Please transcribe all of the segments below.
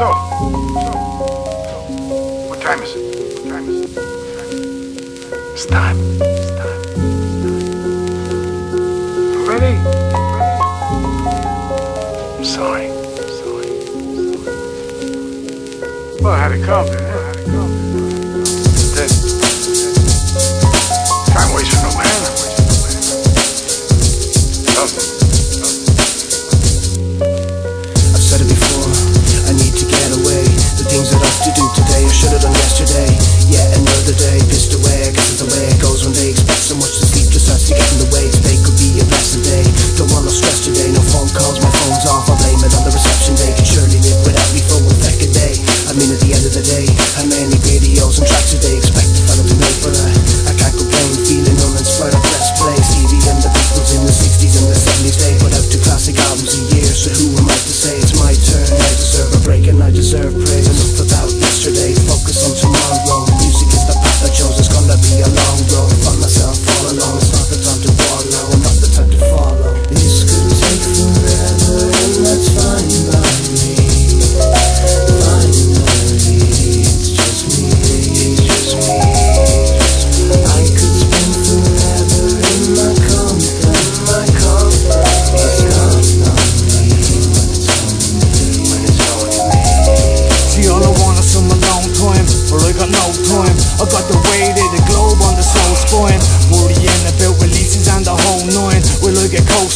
So, so, what time is it? What time is it? It's time. It's time. Ready? I'm sorry. I'm sorry. Well, how'd it come then? How'd it come?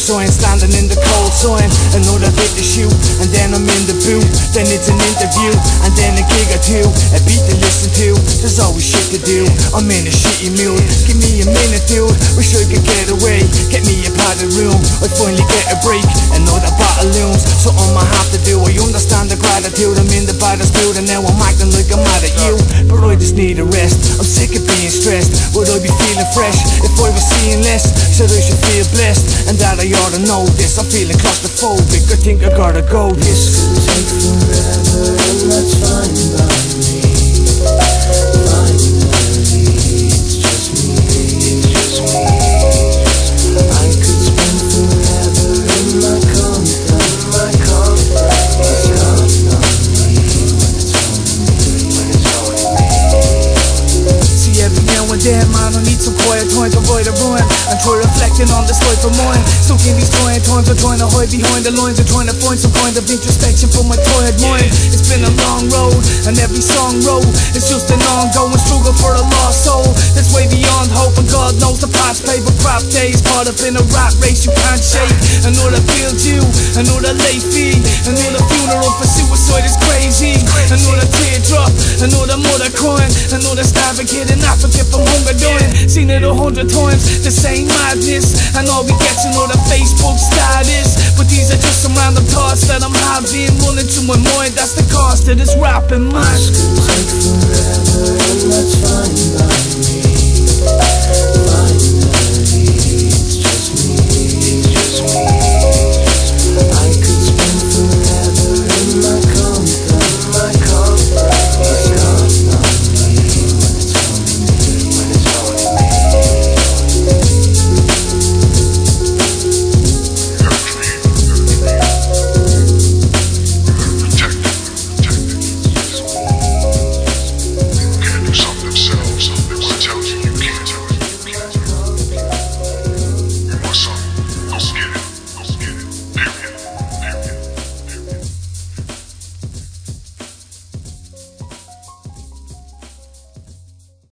Co-sign standing in the cold sign Another bit to shoot and then I'm in the booth Then it's an interview and then a gig or two. A beat to listen to There's always shit to do. I'm in a shitty mood. Give me a minute dude. Wish I could get away Me room. I finally get a break Another battle looms Something I have to do I understand the gratitude I'm in the baddest mood And now I'm acting like I'm mad at you. But I just need a rest. I'm sick of being stressed. Would I be feeling fresh If I was seeing less? Said I should feel blessed And that I ought to know this. I'm feeling claustrophobic. I think I gotta go. This take forever. And I need some quiet time to write a rhyme And try reflecting on this life mine. Stuck in these trying times, I'm trying to hide behind the lines I'm trying to find some kind of introspection for my tired mind. It's been a long road, and every song wrote It's just an ongoing struggle for a lost soul. That's way beyond hope, and God knows the past paper crap days. Caught up in a rat race you can't shake. Another bill due, another late fee the funeral for suicide is crazy. I know the teardrop, another mother crying Another starving kid in Africa from dying Seen it a hundred times, the same madness. And all we all the Facebook status But these are just some random thoughts that I'm having. Running through my mind, that's the cost of this rapping man